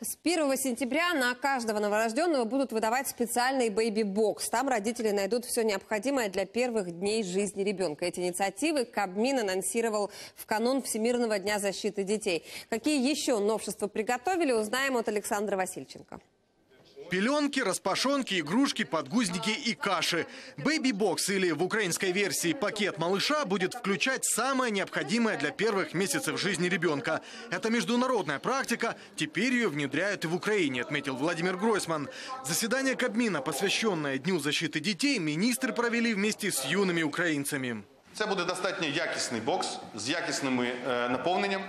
С 1 сентября на каждого новорожденного будут выдавать специальный бэйби-бокс. Там родители найдут все необходимое для первых дней жизни ребенка. Эти инициативы Кабмин анонсировал в канун Всемирного дня защиты детей. Какие еще новшества приготовили, узнаем от Александра Васильченко. Пеленки, распашонки, игрушки, подгузники и каши. Бэйби-бокс или в украинской версии пакет малыша будет включать самое необходимое для первых месяцев жизни ребенка. Это международная практика, теперь ее внедряют и в Украине, отметил Владимир Гройсман. Заседание Кабмина, посвященное Дню защиты детей, министры провели вместе с юными українцями. Це буде достатньо якісний бокс з якісним е, наповненням.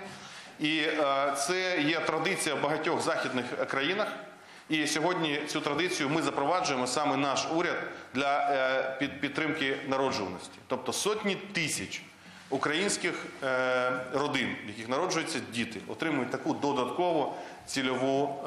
І е, це є традиція в багатьох західних країнах. І сьогодні цю традицію ми запроваджуємо саме наш уряд для е, під- підтримки народжуваності. Тобто сотні тисяч українських е, родин, в яких народжуються діти, отримують таку додаткову цільову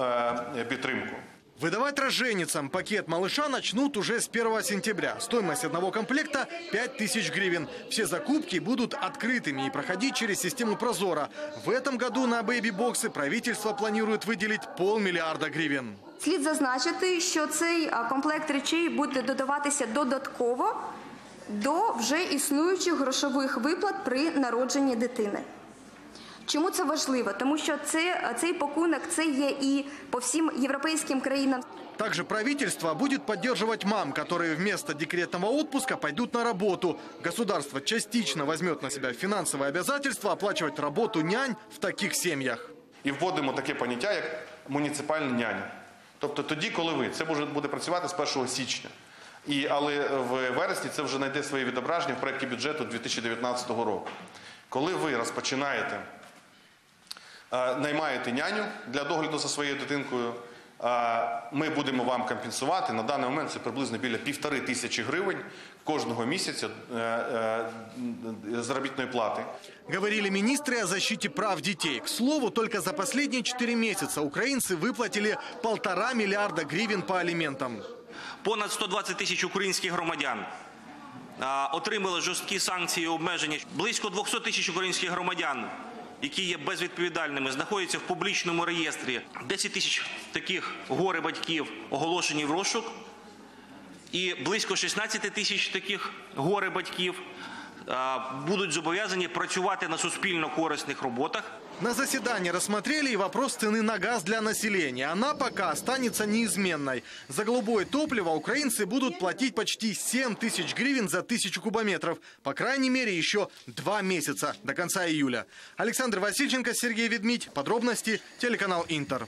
е, підтримку. Выдавать роженицам пакет малыша начнут уже с 1 сентября. Стоимость одного комплекта 5000 гривен. Все закупки будут открытыми и проходить через систему Прозора. В этом году на бэйби-боксы правительство планирует выделить полмиллиарда гривен. Слід зазначити, що цей а, комплект речей буде додаватися додатково до вже існуючих грошових виплат при народженні дитини. Чому це важливо? Тому що це, цей пакунок це є і по всім європейським країнам. Также правительство будет поддерживать мам, которые вместо декретного отпуска пойдут на работу. Государство частично возьмет на себя финансовые обязательства оплачивать работу нянь в таких семьях. І вводимо таке поняття, як муніципальна няня. Тобто тоді, коли ви, це може буде працювати з 1 січня. І, але в вересні це вже знайде своє відображення в проєкті бюджету 2019 року. Коли ви розпочинаєте, е, наймаєте няню для догляду за своєю дитинкою, ми будемо вам компенсувати. На даний момент це приблизно біля півтори тисячі гривень кожного місяця е, е, заробітної плати. Говорили министры о защите прав детей. К слову, только за последние четыре месяца украинцы выплатили полтора миллиарда гривен по алиментам. Понад 120 тисяч українських громадян а, отримали жорсткі санкції і обмеження. Близько 200 тисяч українських громадян, які є безвідповідальними, знаходяться в публічному реєстрі. 10 тисяч таких горе батьків оголошені в розшук. І близько 16 тисяч таких горе батьків а, будуть зобов'язані працювати на суспільно корисних роботах. На заседании рассмотрели и вопрос цены на газ для населения. Она пока останется неизменной. За голубое топливо украинцы будут платить почти 7 тысяч гривен за тысячу кубометров. По крайней мере, еще два месяца до конца июля. Александр Васильченко, Сергей Ведмидь. Подробности телеканал Интер.